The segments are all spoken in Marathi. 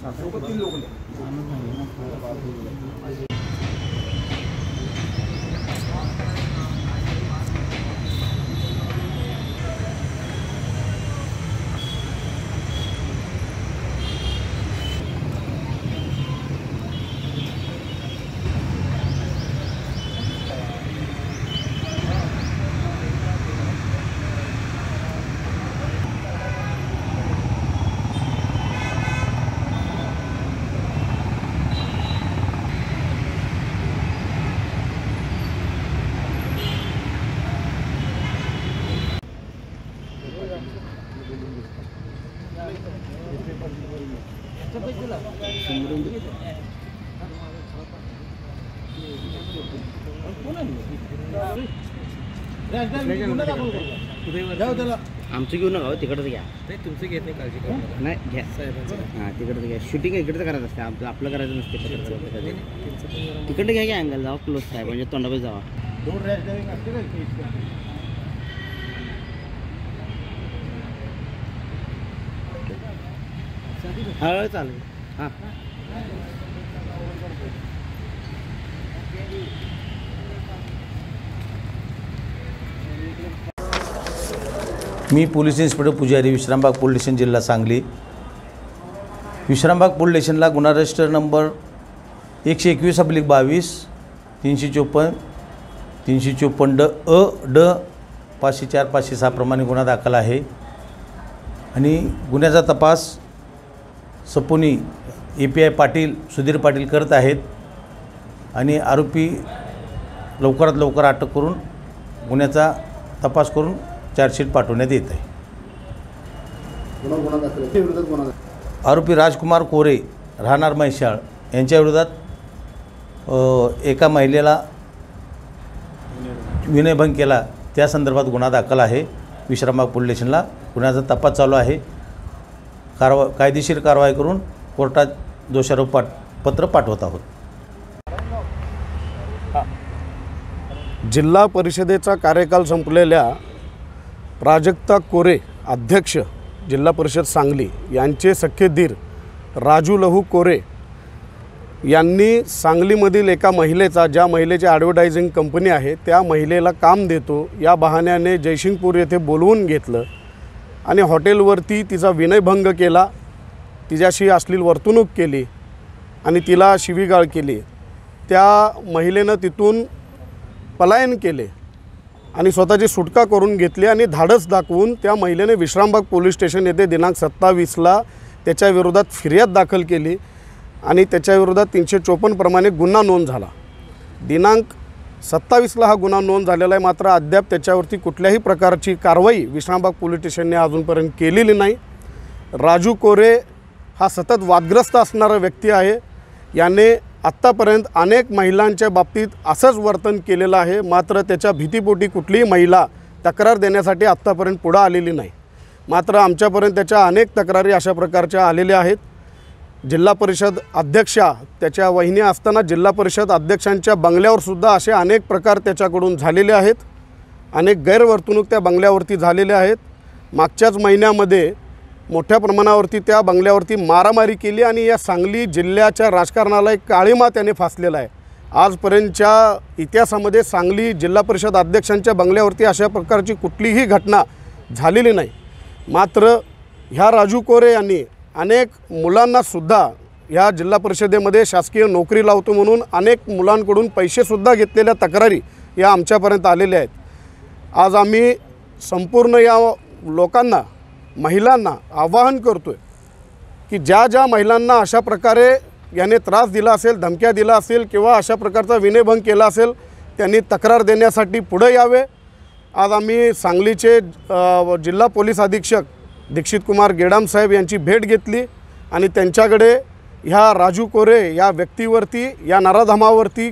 सात लोक तीन लोक आमचं घेऊ नका हो, तिकडचं घ्या. तुमचं घेत नाही काळजी करू नका. नाही घ्या. हां तिकडचं घ्या. शूटिंग इकडचं करायचं असते. आपलं आपलं करायचं नसते. तिकडं घ्या की अँगल जावा क्लोज साहेब. म्हणजे तोंडापाशी जावा. हळद चालेल. हां. मी पोलीस इन्स्पेक्टर पुजारी विश्रामबाग पोलीस स्टेशन जिल्हा सांगली. विश्रामबाग पोलीस स्टेशनला गुन्हा रजिस्टर नंबर एकशे एकवीस अब्लिक बावीस तीनशे चोपन्न तीनशे चोपन्न ड अ ड पाचशे चार पाचशे सहाप्रमाणे गुन्हा दाखल आहे. आणि गुन्ह्याचा तपास सपोनी A P I Patil Sudhir Patil करत आहेत आणि आरोपी लवकरात लवकर अटक करून गुन्ह्याचा तपास करून चार्जशीट पाठवण्यात येत आहे. आरोपी राजकुमार कोरे राहणार म्हैशाळ यांच्या विरोधात एका महिलेला विनयभंग केला. त्या संदर्भात गुन्हा दाखल आहे. विश्रामबाग पोलीस स्टेशनला गुन्ह्याचा तपास चालू आहे. कारवा कायदेशीर कारवाई करून कोर्टात दोषारोप पाठ पत्र पाठवत आहोत. जिल्हा परिषदेचा कार्यकाल संपलेल्या प्राजक्ता कोरे अध्यक्ष जिल्हा परिषद सांगली यांचे सख्खेधीर राजू लहू कोरे यांनी सांगलीमधील एका महिलेचा ज्या महिलेची ॲडव्हर्टायझिंग कंपनी आहे त्या महिलेला काम देतो. या बहाण्याने जयसिंगपूर येथे बोलवून घेतलं. आणि हॉटेलवरती तिचा विनयभंग केला तिच्याशी अश्लील वर्तणूक केली आणि तिला शिवीगाळ केली. त्या महिलेनं तिथून पलायन केले आणि स्वतःची सुटका करून घेतली आणि धाडस दाखवून त्या महिलेने विश्रामबाग पोलीस स्टेशन येथे दिनांक सत्तावीसला त्याच्याविरोधात फिर्याद दाखल केली आणि त्याच्याविरोधात तीनशे चोपन्नप्रमाणे गुन्हा नोंद झाला. दिनांक सत्तावीसला हा गुन्हा नोंद झालेला आहे. मात्र अद्याप त्याच्यावरती कुठल्याही प्रकारची कारवाई विश्रामबाग पोलीस स्टेशनने अजूनपर्यंत केलेली नाही. राजू कोरे हा सतत वादग्रस्त असणारा व्यक्ती आहे. याने आत्तापर्यंत अनेक महिलांच्या बाबतीत असंच वर्तन केलेलं आहे. मात्र त्याच्या भीतीपोटी कुठलीही महिला तक्रार देण्यासाठी आत्तापर्यंत पुढं आलेली नाही. मात्र आमच्यापर्यंत त्याच्या अनेक तक्रारी अशा प्रकारच्या आलेल्या आहेत. जिल्हा परिषद अध्यक्षा त्याच्या वहिनी असताना जिल्हा परिषद अध्यक्षांच्या बंगल्यावरसुद्धा असे अनेक प्रकार त्याच्याकडून झालेले आहेत. अनेक गैरवर्तणूक त्या बंगल्यावरती झालेल्या आहेत. मागच्याच महिन्यामध्ये मोठ्या प्रमाणावरती त्या बंगल्यावरती मारामारी केली आणि या सांगली जिल्ह्याच्या राजकारणाला एक काळीमा त्याने फासलेला आहे. आजपर्यंतच्या इतिहासामध्ये सांगली जिल्हा परिषद अध्यक्षांच्या बंगल्यावरती अशा प्रकारची कुठलीही घटना झालेली नाही. मात्र ह्या राजू कोरे यांनी अनेक मुलांनासुद्धा ह्या जिल्हा परिषदेमध्ये शासकीय नोकरी लावतो म्हणून अनेक मुलांकडून पैसेसुद्धा घेतलेल्या तक्रारी या आमच्यापर्यंत आलेल्या आहेत. आज आम्ही संपूर्ण या लोकांना महिलांना आवाहन करतो आहे की ज्या ज्या महिलांना अशा प्रकारे याने त्रास दिला असेल धमक्या दिला असेल किंवा अशा प्रकारचा विनयभंग केला असेल त्यांनी तक्रार देण्यासाठी पुढं यावे. आज आम्ही सांगलीचे जिल्हा पोलीस अधीक्षक दीक्षित कुमार गेडाम साहेब यांची भेट घेतली आणि त्यांच्याकडे ह्या राजू कोरे या व्यक्तीवरती या नराधमावरती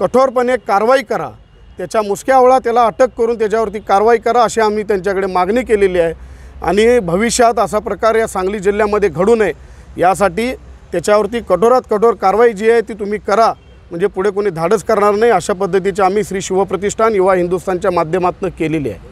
कठोरपणे कारवाई करा. त्याच्या मुसक्यावळा त्याला अटक करून त्याच्यावरती कारवाई करा अशी आम्ही त्यांच्याकडे मागणी केलेली आहे. आणि भविष्यात असा प्रकार या सांगली जिल्ह्यामध्ये घडू नये. यासाठी त्याच्यावरती कठोरात कठोर कारवाई जी आहे ती तुम्ही करा. म्हणजे पुढे कोणी धाडस करणार नाही अशा पद्धतीची आम्ही श्री शिवप्रतिष्ठान युवा हिंदुस्थानच्या माध्यमातून केलेली आहे.